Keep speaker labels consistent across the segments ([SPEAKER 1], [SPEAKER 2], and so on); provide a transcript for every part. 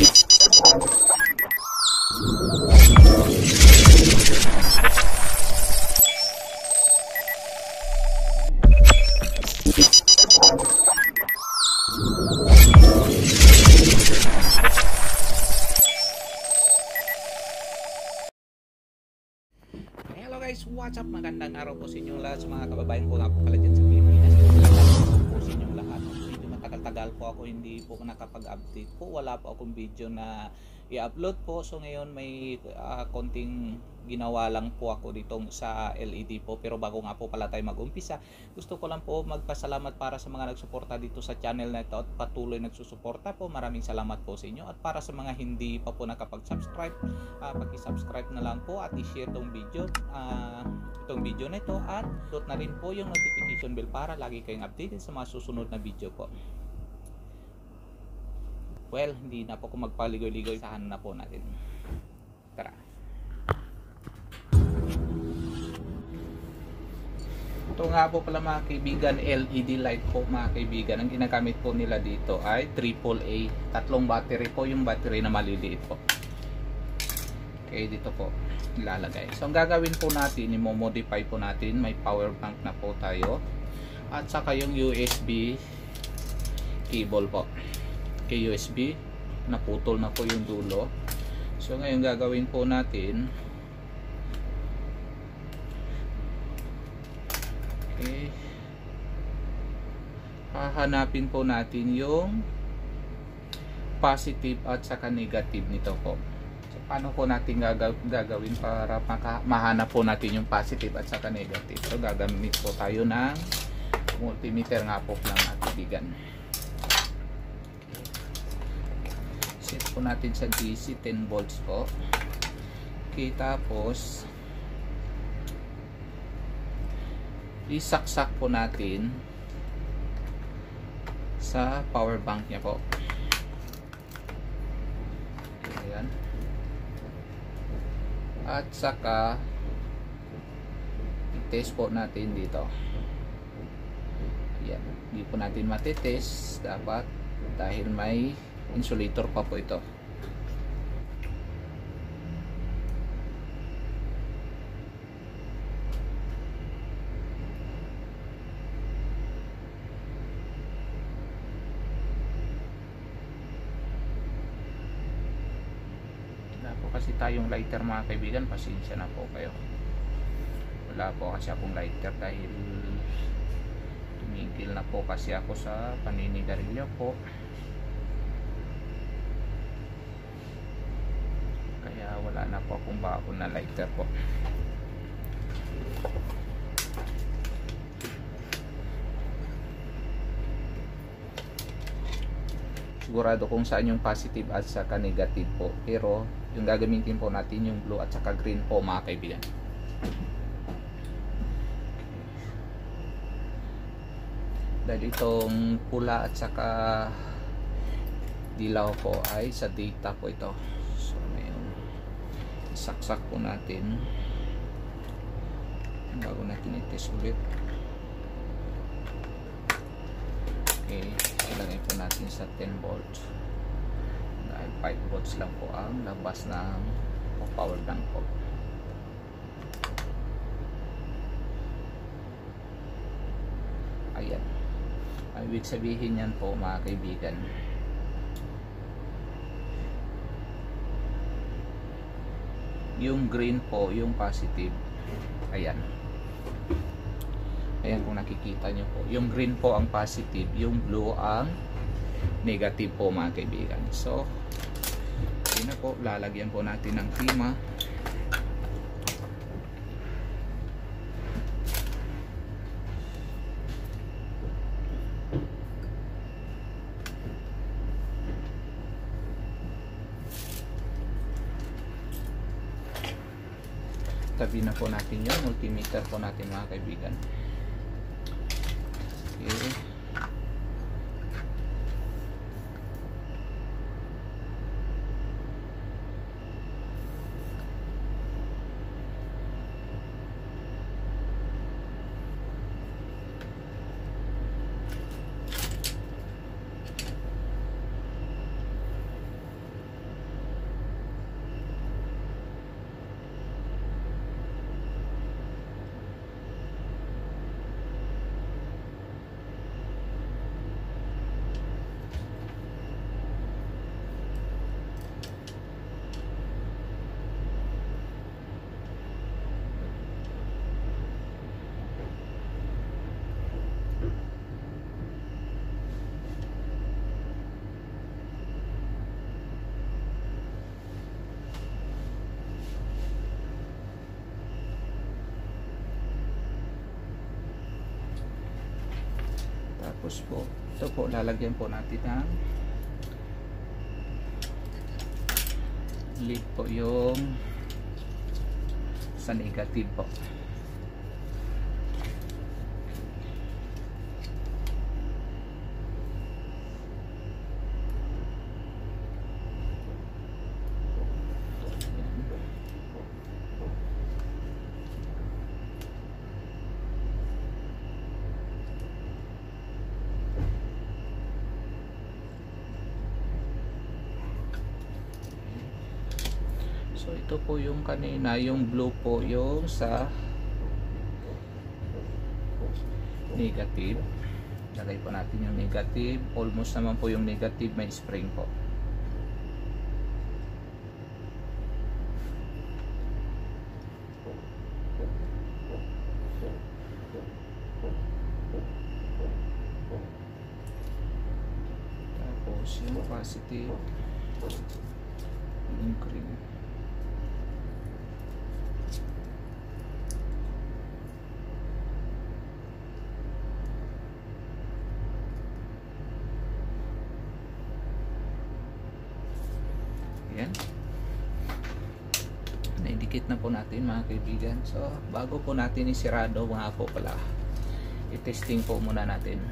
[SPEAKER 1] Hello guys, what's up? Magandang araw po sa inyo lahat sa mga kababayan ko na po pala dyan sa Pilipinas. Po ako hindi po nakapag-update po. Wala po akong video na i-upload po. So ngayon may ah, konting ginawa lang po ako dito sa LED po. Pero bago nga po pala tayo mag-umpisa, gusto ko lang po magpasalamat para sa mga nagsuporta dito sa channel na ito at patuloy nagsusuporta po. Maraming salamat po sa inyo. At para sa mga hindi pa po nakapag-subscribe, uh, pag-subscribe na lang po at i-share tong video ah, itong video na ito at dot na rin po yung notification bell para lagi kayong updated sa mga susunod na video po well hindi na po ako magpaligoy-ligoy. Sahan na po natin? Tara. Ito nga po pala mga kaibigan LED light po mga kaibigan. Ang ginagamit po nila dito ay AAA tatlong battery po yung battery na maliliit po. Okay dito po ilalagay so ang gagawin po natin i-modify po natin. May power bank na po tayo. At saka yung USB cable po kay USB naputol na po yung dulo. So ngayon gagawin po natin okay hahanapin po natin yung positive at saka negative nito po. So paano po natin gagaw gagawin para mahanap po natin yung positive at saka negative? So gagamit po tayo ng multimeter nga po ng kaibigan set po natin sa DC 10 volts po. Okay tapos isaksak po natin sa power bank niya po. Ayan. At saka i-test po natin dito. Ayan hindi po natin matitest dapat dahil may insulator pa po ito. Wala po kasi tayong lighter mga kaibigan. Pasensya na po kayo. Wala po kasi akong lighter dahil tumigil na po kasi ako sa paninigarilyo po kaya wala na po akong baon na lighter po. Sigurado kung saan yung positive at saka negative po. Pero yung gagamitin po natin yung blue at saka green po mga kaibigan. Dahil itong pula at saka dilaw po ay sa data po ito. So saksak po natin. Bago natin i-test ulit. Okay ilagay po natin sa 10 volts. Dahil 5 volts lang po ang labas ng power bank po. Ayan. Ang ibig sabihin yan po mga kaibigan yung green po yung positive. Ayan. Ayan kung nakikita nyo po. Yung green po ang positive yung blue ang negative po mga kaibigan. So yun na po. Lalagyan po natin ng klima tabi na po natin yung multimeter po natin mga kaibigan Tapos po, ito po lalagyan po natin ng lid po yung sa negative po. So ito po yung kanina, yung blue po yung sa negative. Lagay po natin yung negative. Almost naman po yung negative may spring po. Tapos yung positive yung green. Ayan. Naidikit na po natin mga kaibigan. So, bago po natin isirado mga po pala, i-testing po muna natin.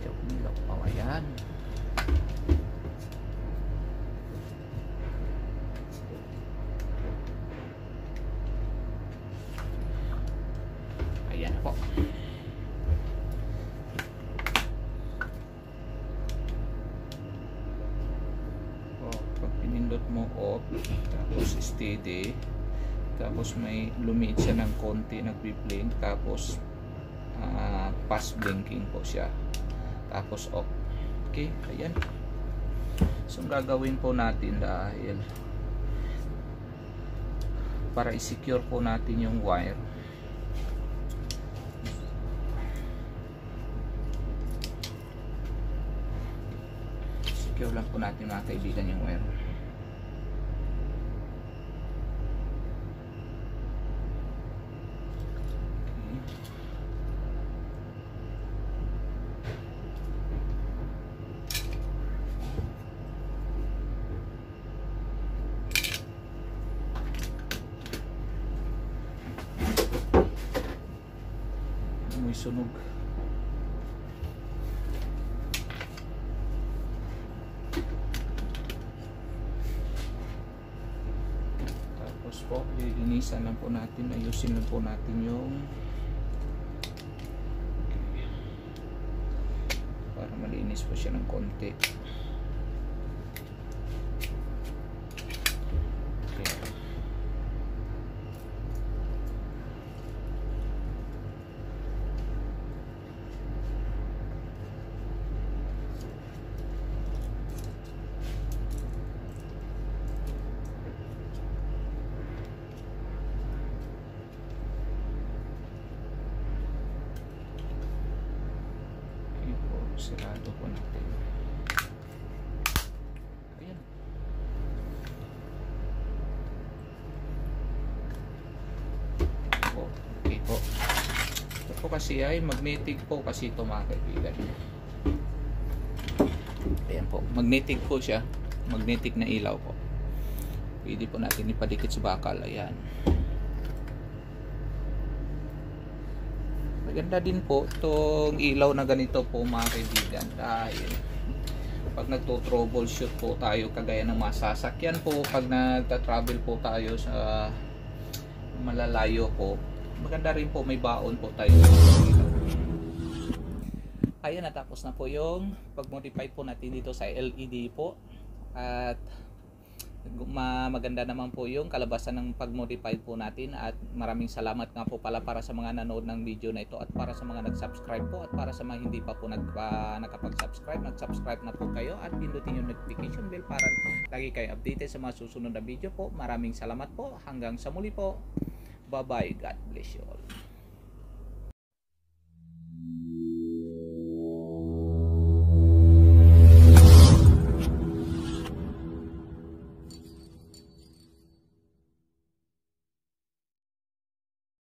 [SPEAKER 1] Ayaw nilok pa. Ayan. Ayan po. Oh, pag pinindot mo off, tapos steady, tapos may lumiit siya ng konti, nagbi-blink, tapos ah, pass blinking po siya. Tapos off. Okay, ayan. So, gagawin po natin dahil para i-secure po natin yung wire secure lang po natin mga kaibigan yung wire okay. Amoy sunog. Tapos po, lilinisan lang po natin, ayusin lang po natin yung para malinis po siya ng konti. Okay. Okay po, sirado po natin. Ayan. Po, okay po. Ito po kasi ay magnetic po kasi ito mga kaibigan. Ayan po, magnetic po siya. Magnetic na ilaw po. Pwede po natin ipadikit sa bakal. Ayan. Maganda din po itong ilaw na ganito po mga kaibigan dahil pag nagto-troubleshoot po tayo kagaya ng mga sasakyan po pag nagta-travel po tayo sa malalayo po maganda rin po may baon po tayo. Ayun natapos na po yung pag-modify po natin dito sa LED po at maganda naman po yung kalabasan ng pag-modify po natin at maraming salamat nga po pala para sa mga nanood ng video na ito at para sa mga nag-subscribe po at para sa mga hindi pa po nag, uh, nakapag-subscribe nag-subscribe na po kayo at pindutin yung notification bell para lagi kayo updated sa mga susunod na video po. Maraming salamat po. Hanggang sa muli po. Bye bye God bless you all